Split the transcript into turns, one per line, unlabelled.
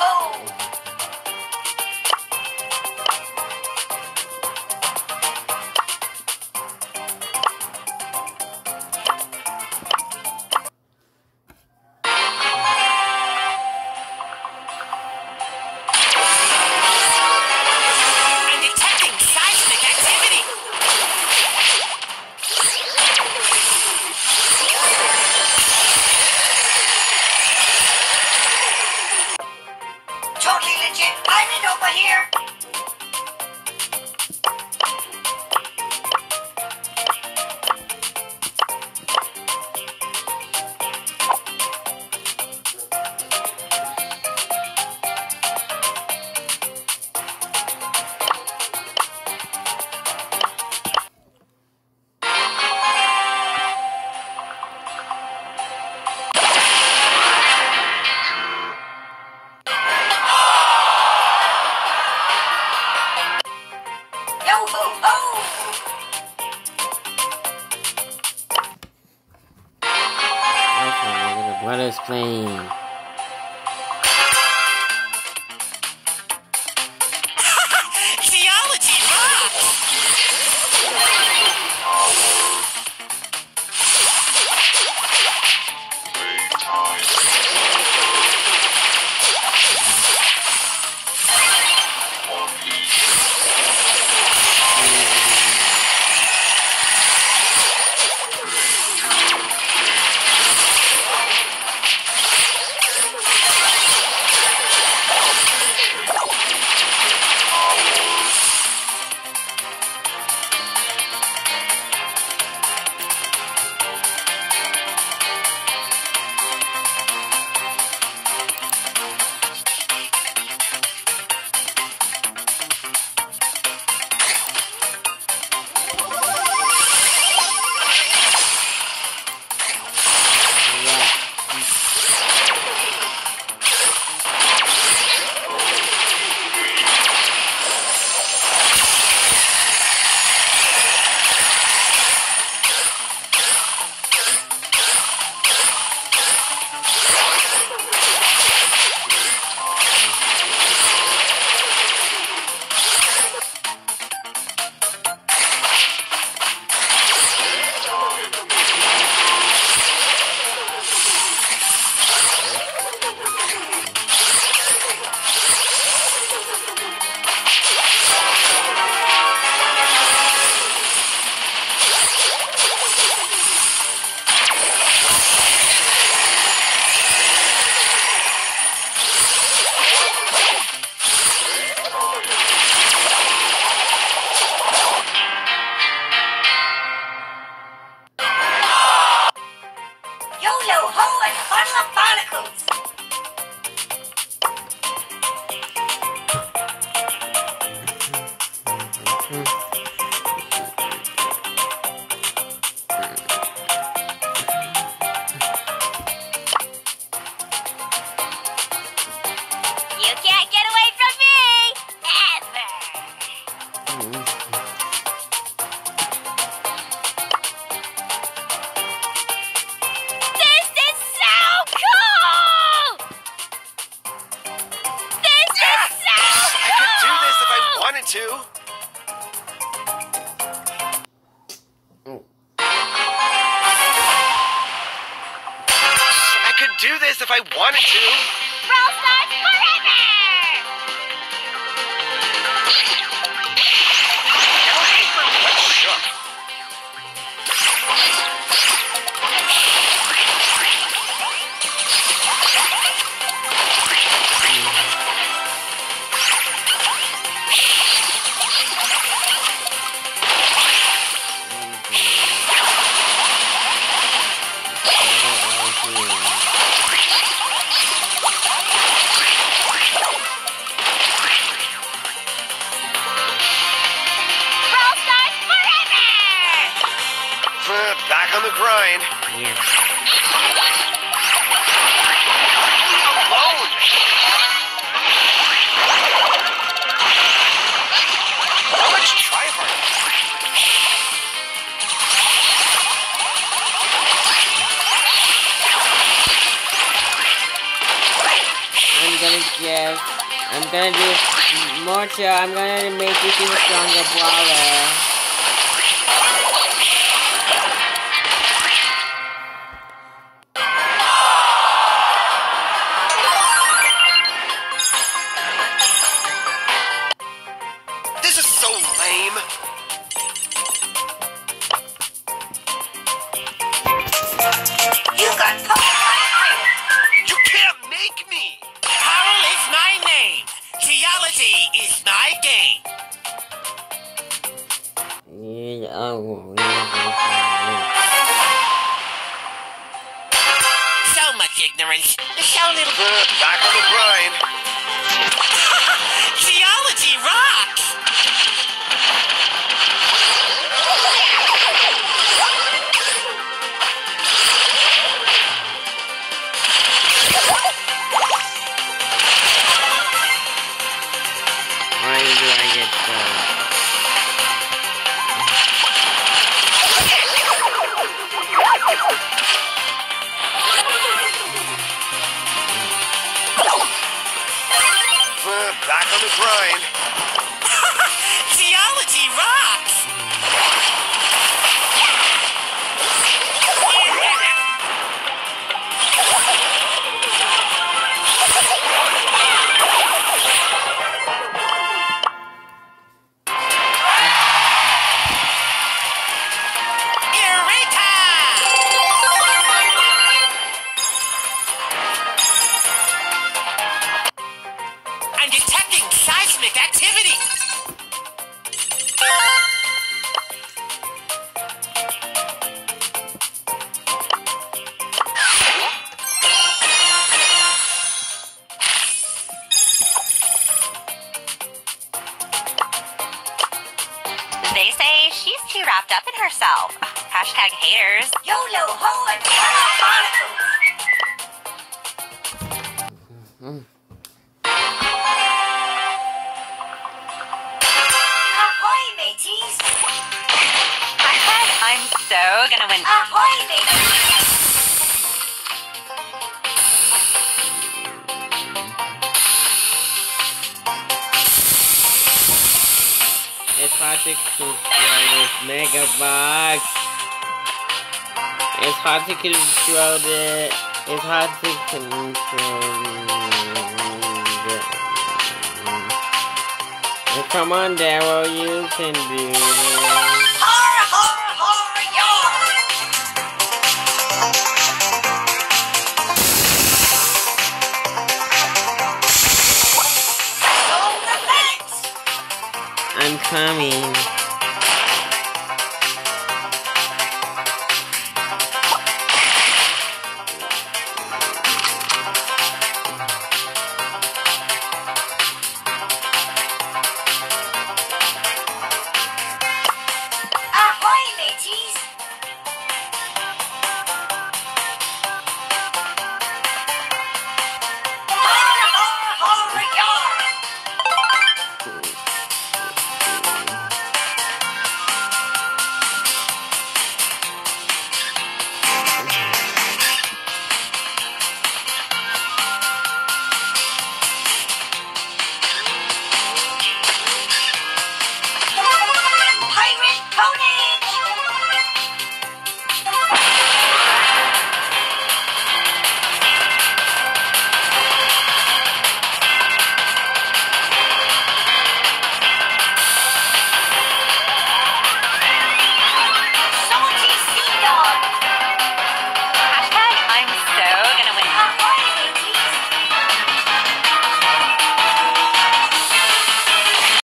Oh!
Okay, look at brothers playing.
Do this if I wanted to.
Stars forever!
Grind.
Yeah.
Alone. How much try hard?
I'm gonna just. I'm gonna do more chill. I'm gonna make you feel stronger.
This
You got power.
You can't make me.
Carol is my name. Theology is my game.
So much ignorance. So little.
Back on the grind.
do I get
back on the grind.
Haters.
YOLO ho and barnacles. Ahoy, mateys!
I'm so gonna win.
Ahoy, mateys!
It's hard to. It's hard to control it. It's hard to control it. Come on, Darryl, you can do
yar!
I'm coming.